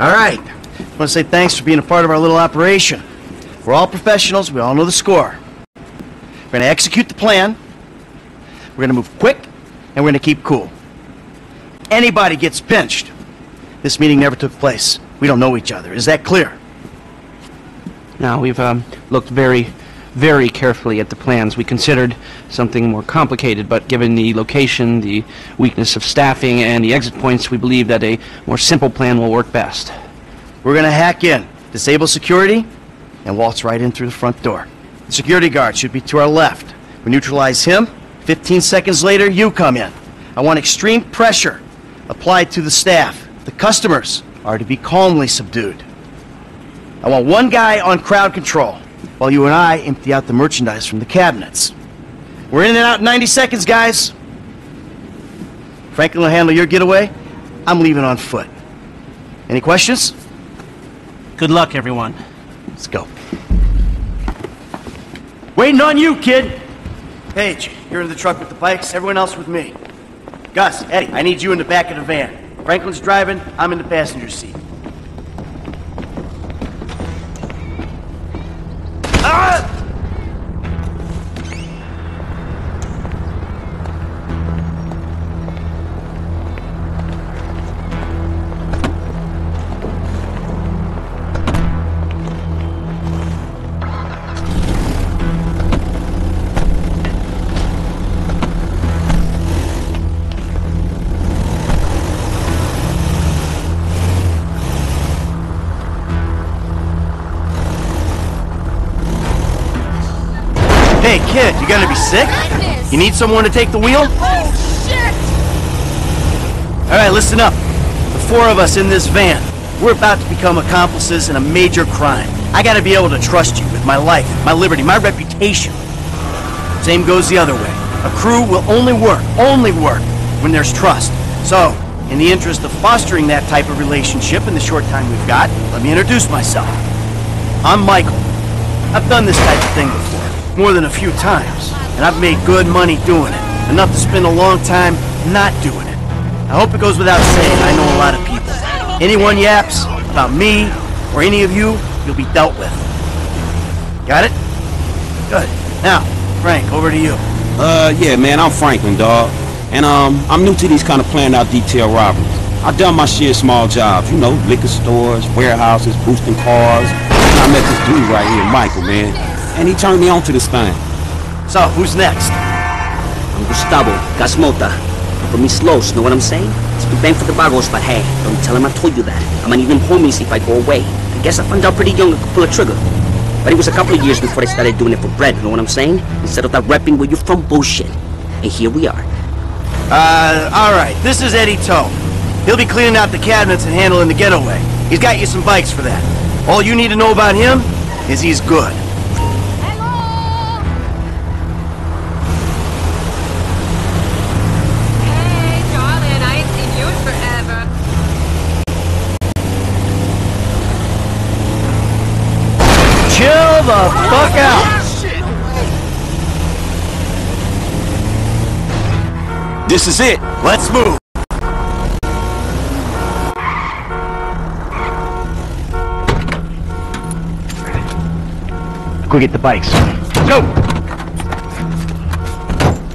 All right. I want to say thanks for being a part of our little operation. We're all professionals. We all know the score. We're going to execute the plan. We're going to move quick, and we're going to keep cool. Anybody gets pinched. This meeting never took place. We don't know each other. Is that clear? Now, we've um, looked very, very carefully at the plans. We considered something more complicated, but given the location, the weakness of staffing, and the exit points, we believe that a more simple plan will work best. We're going to hack in, disable security, and waltz right in through the front door. The security guard should be to our left. We neutralize him. 15 seconds later, you come in. I want extreme pressure applied to the staff. The customers are to be calmly subdued. I want one guy on crowd control, while you and I empty out the merchandise from the cabinets. We're in and out in 90 seconds, guys. Franklin will handle your getaway. I'm leaving on foot. Any questions? Good luck, everyone. Let's go. Waiting on you, kid. Paige, you're in the truck with the bikes. Everyone else with me. Gus, Eddie, I need you in the back of the van. Franklin's driving. I'm in the passenger seat. Kid, you gonna be sick? You need someone to take the wheel? Oh, shit! All right, listen up. The four of us in this van, we're about to become accomplices in a major crime. I gotta be able to trust you with my life, my liberty, my reputation. Same goes the other way. A crew will only work, only work, when there's trust. So, in the interest of fostering that type of relationship in the short time we've got, let me introduce myself. I'm Michael. I've done this type of thing before, more than a few times, and I've made good money doing it. Enough to spend a long time not doing it. I hope it goes without saying I know a lot of people. Anyone yaps about me or any of you, you'll be dealt with. Got it? Good. Now, Frank, over to you. Uh, yeah, man, I'm Franklin, dog. And, um, I'm new to these kind of planned out detail robberies. I've done my of small jobs, you know, liquor stores, warehouses, boosting cars. And I met this dude right here, Michael, man. And he turned me on to this thing. So, who's next? I'm Gustavo Gasmota. From East Los, know what I'm saying? It's big bang for the Vagos, but hey, don't tell him I told you that. I'ma need them homies if I go away. I guess I found out pretty young I could pull a trigger. But it was a couple of years before I started doing it for bread, you know what I'm saying? Instead of that repping where you're from bullshit. And here we are. Uh, alright, this is Eddie Toh. He'll be cleaning out the cabinets and handling the getaway. He's got you some bikes for that. All you need to know about him is he's good. Chill the fuck out! This is it. Let's move! Go get the bikes. Go!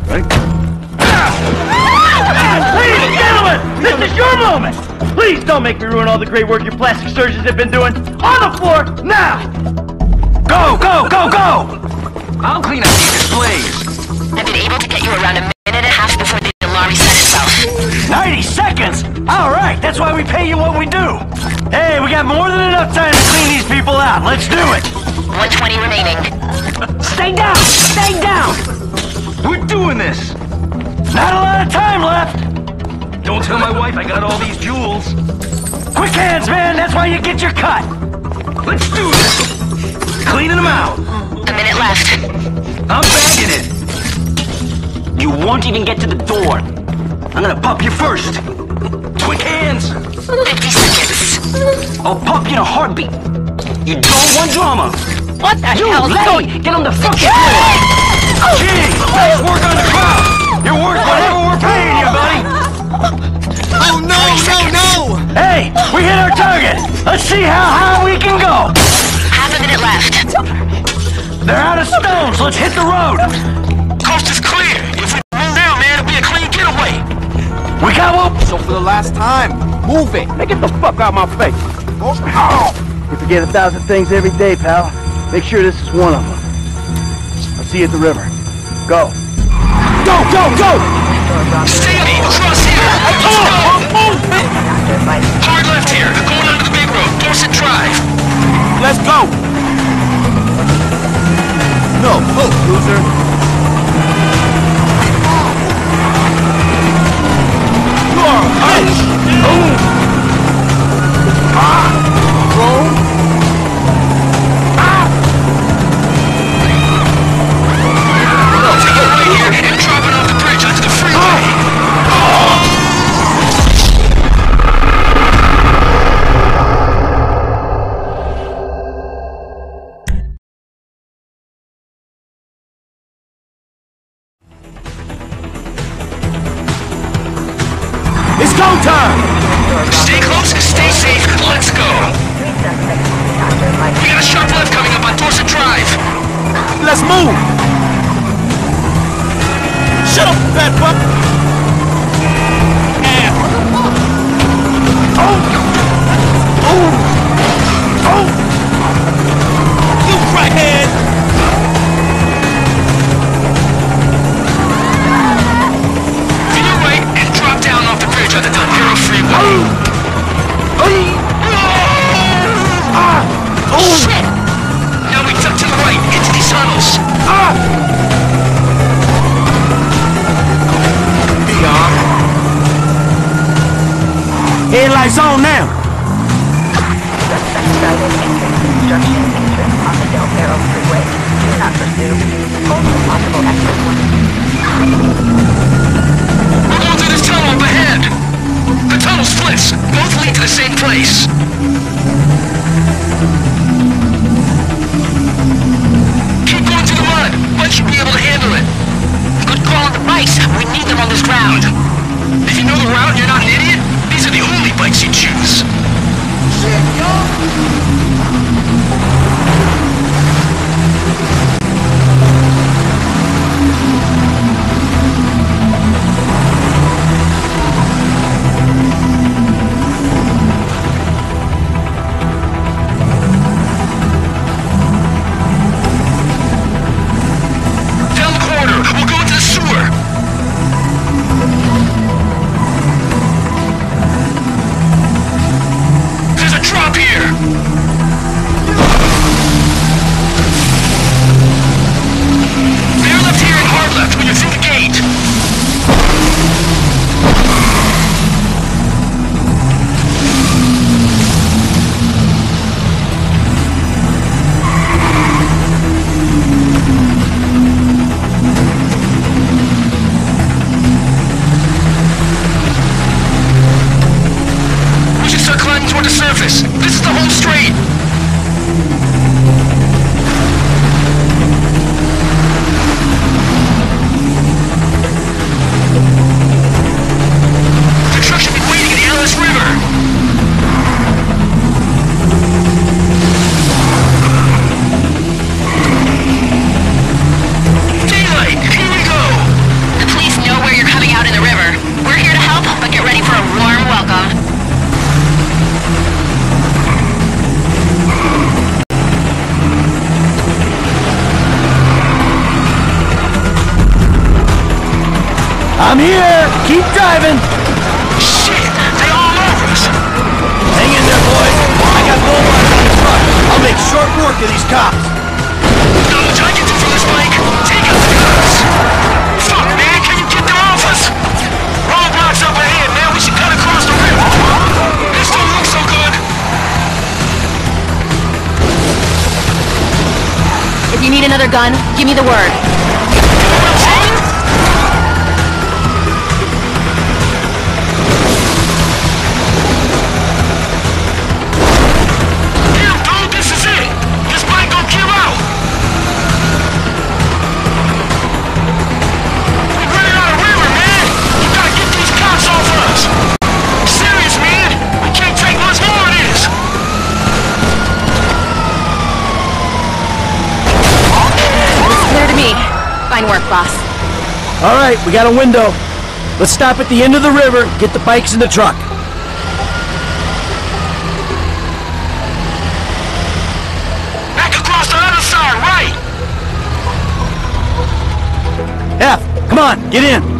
Ready? Ladies and gentlemen, this is your moment! Please don't make me ruin all the great work your plastic surgeons have been doing. On the floor, now! Go, go, go, go! I'll clean up these displays. I've been able to get you around a minute and a half before the alarm reset itself. 90 seconds? All right, that's why we pay you what we do. Hey, we got more than enough time to clean these people out. Let's do it. 120 remaining. Stay down! Stay down! We're doing this. Not a lot of time left. Don't tell my wife I got all these jewels. Quick hands, man. That's why you get your cut. Let's do this. Cleaning them out. A minute left. I'm bagging it. You won't even get to the door. I'm gonna pop you first. Quick hands. 50 seconds. I'll pop you in a heartbeat. You don't want drama. What the You hell's lady, get on the fucking Gee, nice work on the crowd. You're worth whatever we're paying you, buddy. Oh no, no, no! Hey, we hit our target. Let's see how high we can go. Half minute left. They're out of stones. Let's hit the road. Coast is clear. If we move now, man, it'll be a clean getaway. We got what? So for the last time, move it. Now get the fuck out of my face. Oh. You forget a thousand things every day, pal. Make sure this is one of them. I'll see you at the river. Go. Go, go, go! Stay me. Cross here. Hard left here. Going onto the big road. Dorset Drive. Let's go! Loser. Let's move! Shut up, fat fuck! I'm here! Keep driving! Shit, they all over us. Hang in there, boys! I got bullets on the truck! I'll make short work of these cops! Not much I can do for this bike. Take out the guns. Fuck, man, can you get them off us? Roadblocks up ahead, man. We should cut across the river. This don't look so good. If you need another gun, give me the word. Work, boss. All right, we got a window. Let's stop at the end of the river, get the bikes in the truck. Back across the other side, right! F, come on, get in.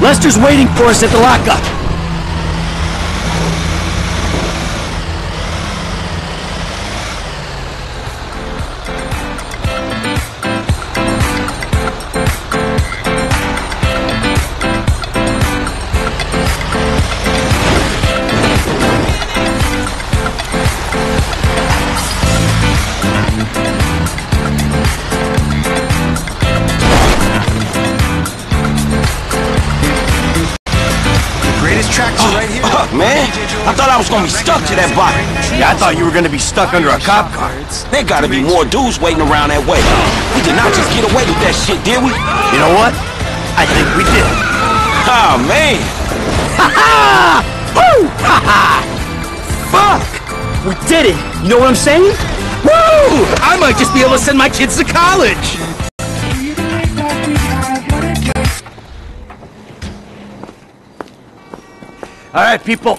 Lester's waiting for us at the lockup. Was gonna be stuck to that bike. Yeah, I thought you were gonna be stuck under a cop car. There gotta be more dudes waiting around that way. We did not just get away with that shit, did we? You know what? I think we did. Oh, man. Ha ha! Woo! Ha ha! Fuck! We did it! You know what I'm saying? Woo! I might just be able to send my kids to college! Alright, people.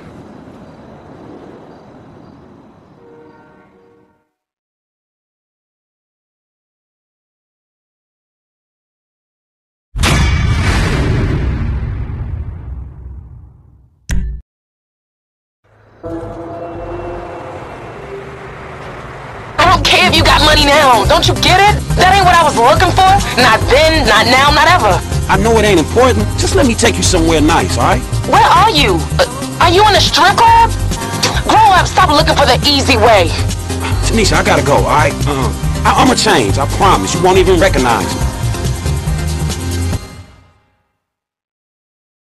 Money now. Don't you get it? That ain't what I was looking for. Not then, not now, not ever. I know it ain't important. Just let me take you somewhere nice, all right? Where are you? Uh, are you in a strip club? Grow up, stop looking for the easy way. Tanisha, I gotta go, all right? Uh, I- I'ma change. I promise. You won't even recognize me.